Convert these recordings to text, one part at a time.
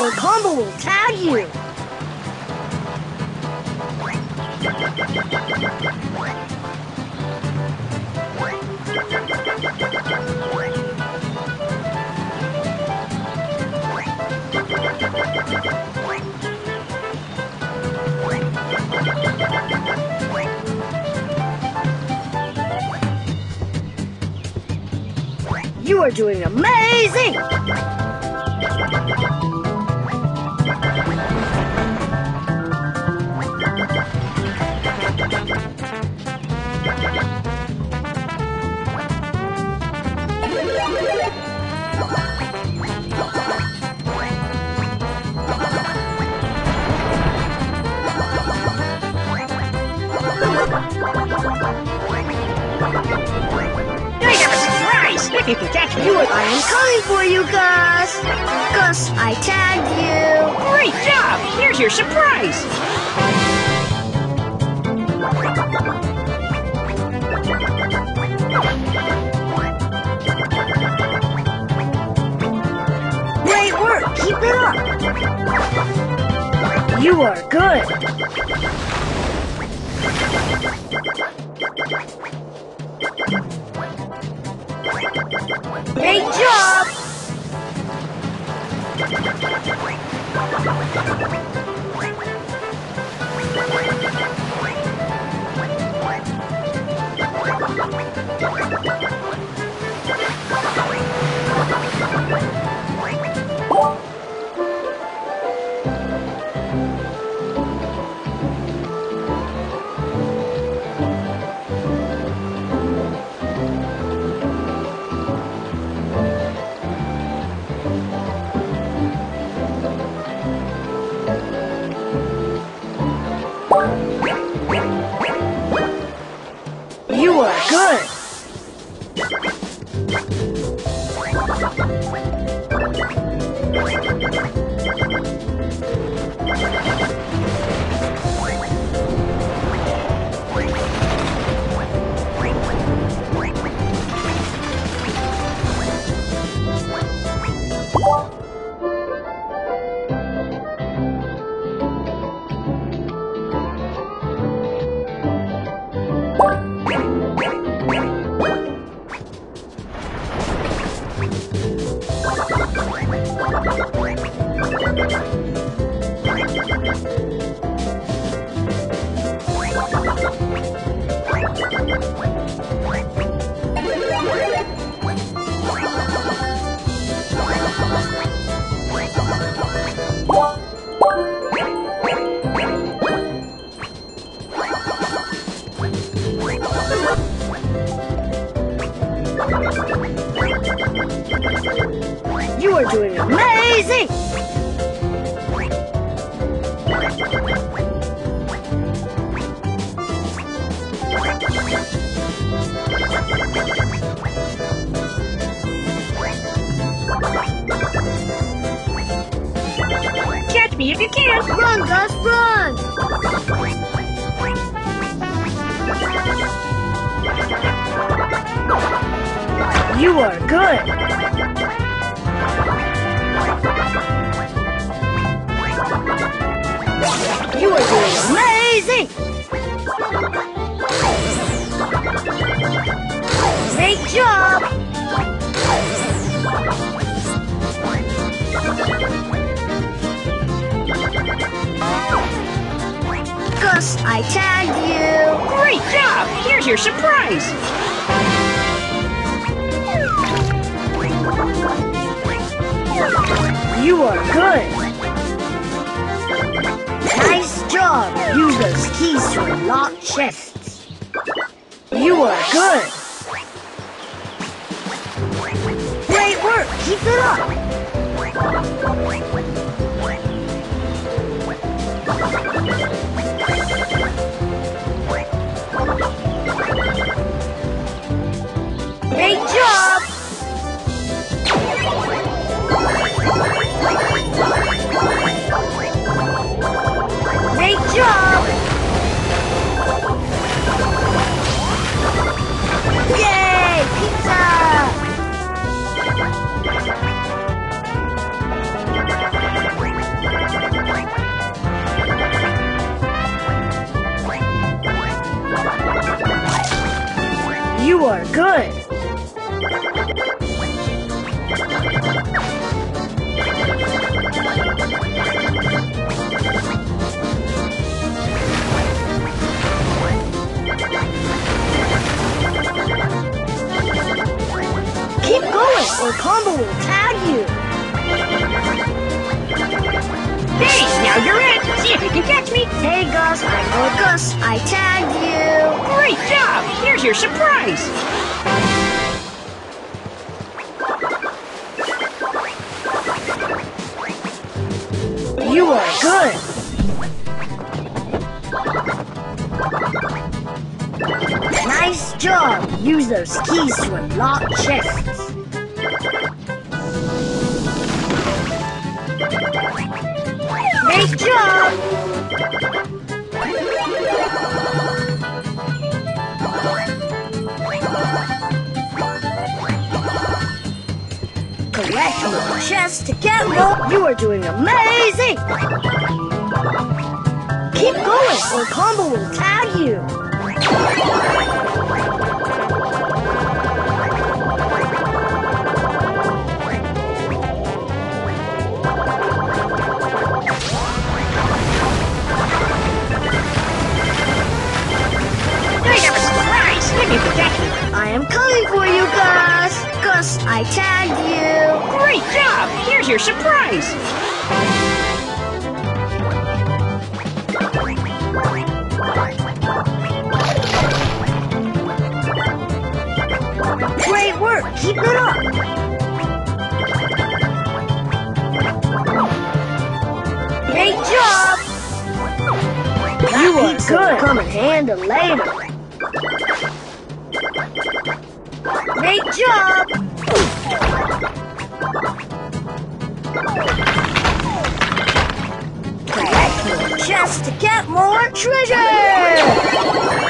or Combo will tag you. You are doing amazing! You can catch me. I am coming for you, Gus! Gus, I tagged you! Great job! Here's your surprise. Great work! Keep it up! You are good! Great job! Good! You are doing amazing! Catch me if you can. Run, Gus, run! You are good! You are doing amazing! Great job! Gus, I tagged you! Great job! Here's your surprise. You are good. Nice job. Use those keys to unlock chests. You are good. Great work. Keep it up. Great job. You are good. Keep going or Combo will tag you. Hey, now you're it. If you can catch me. Hey Gus, I'm Gus. I tagged you. Great job. Here's your surprise. You are good. Nice job. Use those keys to unlock chests. Great job. Collect more chests to get more. You are doing amazing. Keep going or Combo will tag you. Have a surprise. You can me. I I tagged you. Great job. Here's your surprise. Great work. Keep it up. Great job. You are good. Come in handy later. Great job. Collect more chests to get more treasure.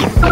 Ha ha!